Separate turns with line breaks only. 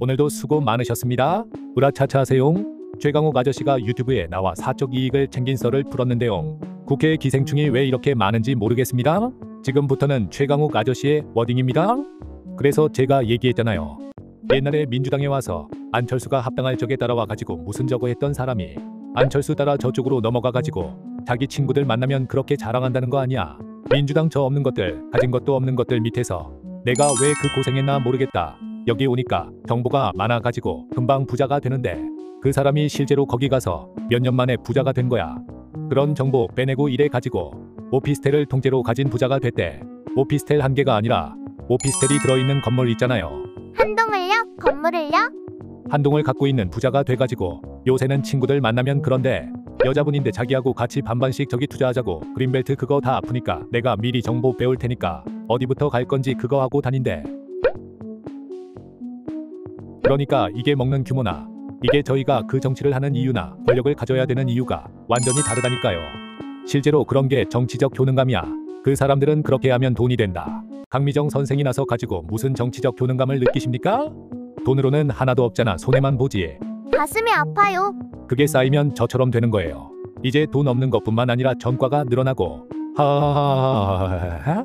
오늘도 수고 많으셨습니다. 우라차차 하세요. 최강욱 아저씨가 유튜브에 나와 사적 이익을 챙긴 썰을 풀었는데요. 국회 기생충이 왜 이렇게 많은지 모르겠습니다. 지금부터는 최강욱 아저씨의 워딩입니다. 그래서 제가 얘기했잖아요. 옛날에 민주당에 와서 안철수가 합당할 적에 따라와 가지고 무슨 저거 했던 사람이 안철수 따라 저쪽으로 넘어가 가지고 자기 친구들 만나면 그렇게 자랑한다는 거 아니야. 민주당 저 없는 것들, 가진 것도 없는 것들 밑에서 내가 왜 그 고생했나 모르겠다. 여기 오니까 정보가 많아 가지고 금방 부자가 되는데 그 사람이 실제로 거기 가서 몇 년 만에 부자가 된 거야. 그런 정보 빼내고 이래 가지고 오피스텔을 통째로 가진 부자가 됐대. 오피스텔 한 개가 아니라 오피스텔이 들어있는 건물 있잖아요.
한 동을요? 건물을요?
한 동을 갖고 있는 부자가 돼가지고 요새는 친구들 만나면 그런데 여자분인데 자기하고 같이 반반씩 저기 투자하자고 그린벨트 그거 다 아프니까 내가 미리 정보 배울 테니까 어디부터 갈 건지 그거 하고 다닌대. 그러니까 이게 먹는 규모나 이게 저희가 그 정치를 하는 이유나 권력을 가져야 되는 이유가 완전히 다르다니까요. 실제로 그런 게 정치적 효능감이야. 그 사람들은 그렇게 하면 돈이 된다. 강미정 선생이 나서 가지고 무슨 정치적 효능감을 느끼십니까? 돈으로는 하나도 없잖아. 손해만 보지.
가슴이 아파요.
그게 쌓이면 저처럼 되는 거예요. 이제 돈 없는 것뿐만 아니라 전과가 늘어나고 하하하하하하